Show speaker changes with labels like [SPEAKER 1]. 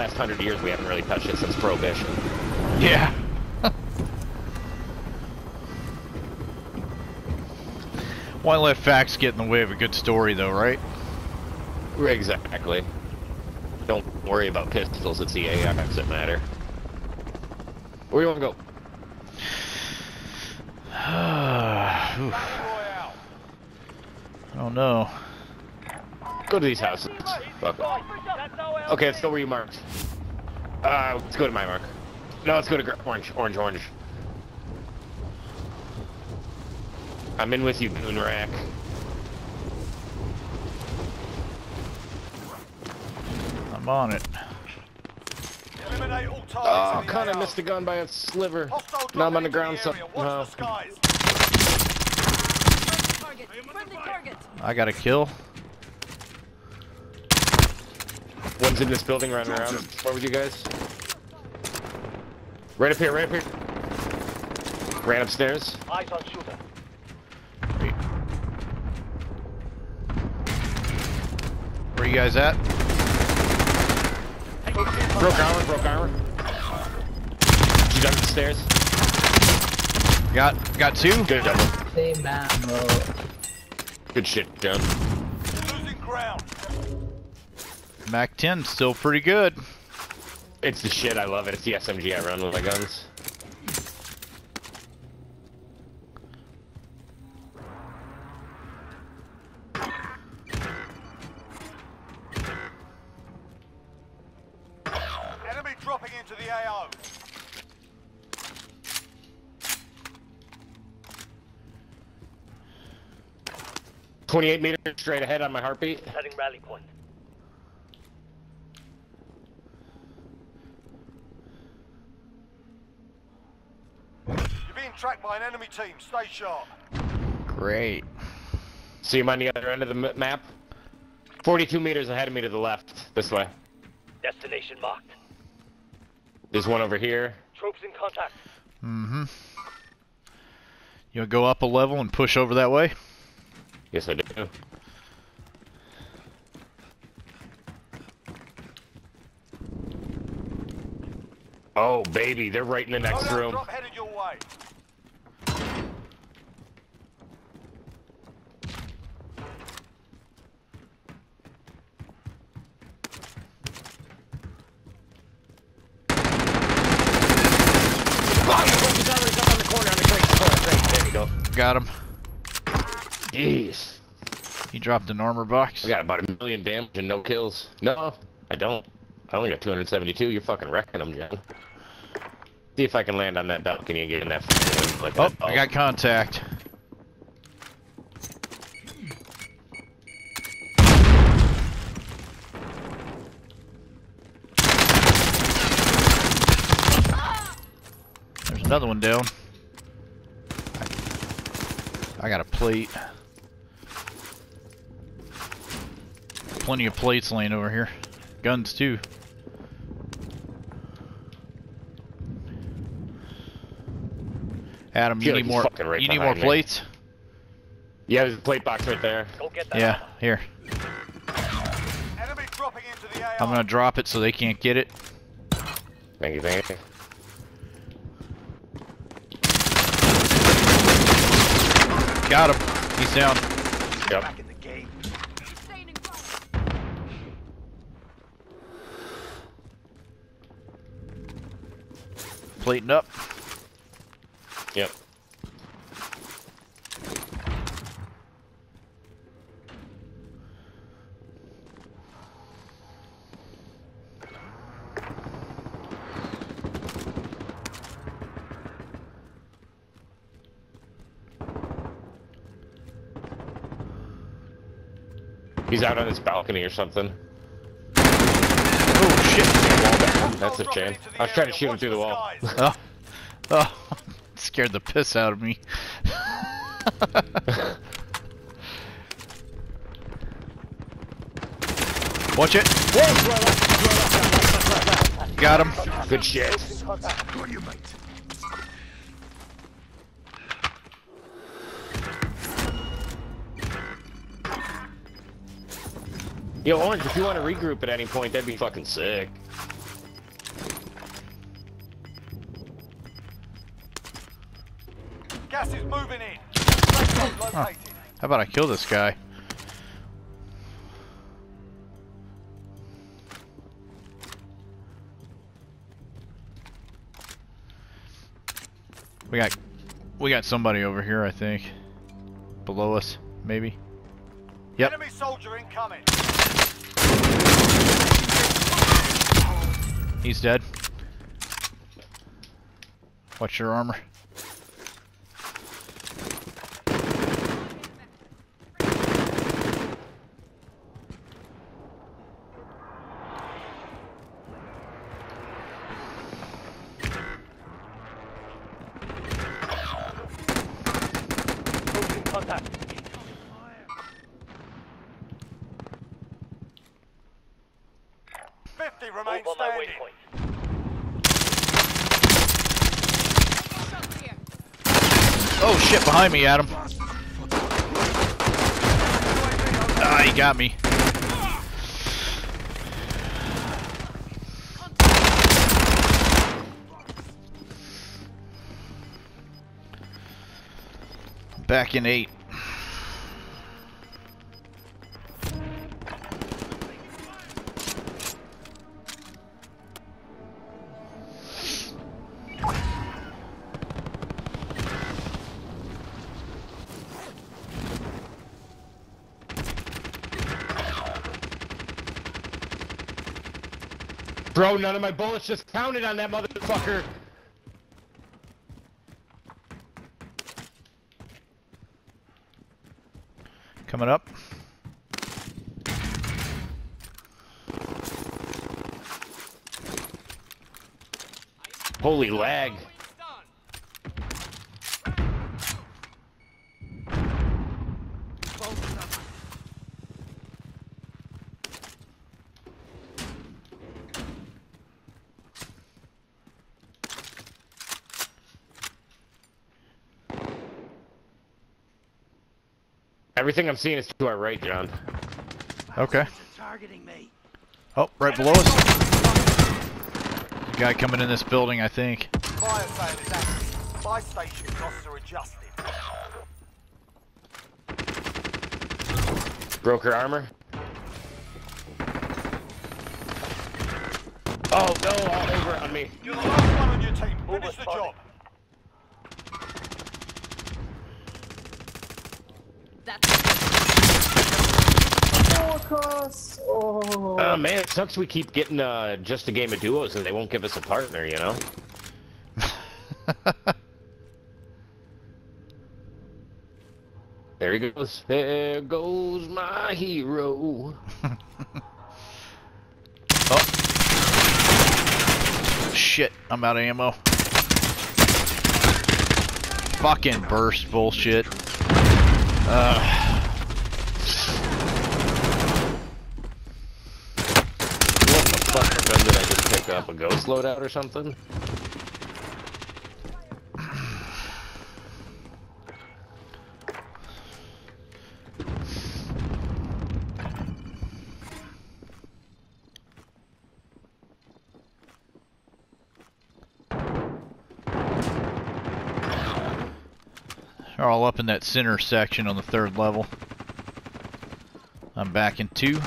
[SPEAKER 1] last hundred years we haven't really touched it since Prohibition.
[SPEAKER 2] Yeah. Why let facts get in the way of a good story, though, right?
[SPEAKER 1] Exactly. Don't worry about pistols, it's the AIs that matter. Where do you want to go?
[SPEAKER 3] I
[SPEAKER 2] don't no.
[SPEAKER 1] Go to these houses. Fuck. Okay, let's go where you marked. Uh, let's go to my mark. No, let's go to orange, orange, orange. I'm in with you, Moon Rack.
[SPEAKER 2] I'm on it.
[SPEAKER 3] Eliminate
[SPEAKER 1] Oh, kind of missed a gun by a sliver.
[SPEAKER 3] Hostile
[SPEAKER 1] Now I'm on the ground, so
[SPEAKER 3] area. Watch
[SPEAKER 1] no.
[SPEAKER 3] the skies.
[SPEAKER 4] Target. Target.
[SPEAKER 2] I got a kill.
[SPEAKER 1] One's in this building running around. Where were you guys? Right up here, right up here. Ran upstairs.
[SPEAKER 3] Eyes on shooter.
[SPEAKER 2] Wait. Where you guys at?
[SPEAKER 1] Broke armor, broke armor. You done the stairs?
[SPEAKER 2] Got got two.
[SPEAKER 1] Good double.
[SPEAKER 5] Same ammo.
[SPEAKER 1] Good shit, John.
[SPEAKER 3] Losing ground.
[SPEAKER 2] Mac 10 still pretty good.
[SPEAKER 1] It's the shit, I love it. It's the SMG I run with my guns.
[SPEAKER 3] Enemy dropping into the AO.
[SPEAKER 1] Twenty-eight meters straight ahead on my heartbeat.
[SPEAKER 3] Setting rally point. Tracked by an enemy team. Stay sharp.
[SPEAKER 2] Great.
[SPEAKER 1] See him on the other end of the map. Forty-two meters ahead of me to the left, this way.
[SPEAKER 3] Destination marked.
[SPEAKER 1] There's one over here.
[SPEAKER 3] Troops in contact.
[SPEAKER 2] Mm-hmm. You wanna go up a level and push over that way?
[SPEAKER 1] Yes, I do. Oh, baby, they're right in the next
[SPEAKER 3] Loadout
[SPEAKER 1] room.
[SPEAKER 3] drop headed your way.
[SPEAKER 1] He's already up on the corner, on the crate, corner, crate. There you go.
[SPEAKER 2] Got him.
[SPEAKER 1] Jeez.
[SPEAKER 2] He dropped an armor box.
[SPEAKER 1] I got about a million damage and no kills. No, I don't. I only got 272. You're fucking wrecking them, John. See if I can land on that balcony and get in that. fucking- Like
[SPEAKER 2] Oh,
[SPEAKER 1] that-
[SPEAKER 2] I got contact. There's another one down. I, I got a plate. Plenty of plates laying over here. Guns too. Adam, you need more.
[SPEAKER 1] right
[SPEAKER 2] you need more
[SPEAKER 1] behind me.
[SPEAKER 2] plates.
[SPEAKER 1] Yeah, there's a plate box right there.
[SPEAKER 3] Go get that.
[SPEAKER 2] Yeah, here.
[SPEAKER 3] Enemy dropping into the AO.
[SPEAKER 2] I'm gonna drop it so they can't get it.
[SPEAKER 1] Thank you, thank you.
[SPEAKER 2] Got him. He's down.
[SPEAKER 1] Yep.
[SPEAKER 3] Back in the game.
[SPEAKER 4] Sustaining fire.
[SPEAKER 2] Plating up.
[SPEAKER 1] Yep. He's out on his balcony or something.
[SPEAKER 2] Oh shit.
[SPEAKER 1] That's a shame. I was trying to shoot him through the wall.
[SPEAKER 2] Oh. Oh. Scared the piss out of me. Watch it. Got him.
[SPEAKER 1] Good shit. Yo, Orange, if you want to regroup at any point, that'd be fucking sick.
[SPEAKER 3] Gas is moving in. Huh.
[SPEAKER 2] How about I kill this guy? We got we got somebody over here, I think. Below us, maybe. Yep.
[SPEAKER 3] Enemy soldier incoming.
[SPEAKER 2] He's dead. Watch your armor.
[SPEAKER 3] Fifty remain standing.
[SPEAKER 2] Oh shit, behind me, Adam. Ah, he got me. Back in eight.
[SPEAKER 1] Bro, none of my bullets just counted on that motherfucker.
[SPEAKER 2] Coming up.
[SPEAKER 1] Holy lag. Everything I'm seeing is to our right, John.
[SPEAKER 2] Okay.
[SPEAKER 3] Targeting me.
[SPEAKER 2] Oh, right below us. Guy coming in this building, I think.
[SPEAKER 3] Fire sale is active. Buy station costs are adjusted.
[SPEAKER 1] Broker armor. Oh no, all over on me.
[SPEAKER 3] You're the last one on your team. Finish the job.
[SPEAKER 4] That's
[SPEAKER 1] Oh man, it sucks we keep getting uh, just a game of duos and they won't give us a partner, you know? There he goes. There goes my hero.
[SPEAKER 2] oh. Shit, I'm out of ammo. Fucking burst bullshit. Uh,
[SPEAKER 1] What the fuck did I just pick up? A ghost loadout or something?
[SPEAKER 2] They're all up in that center section on the third level. I'm back in two.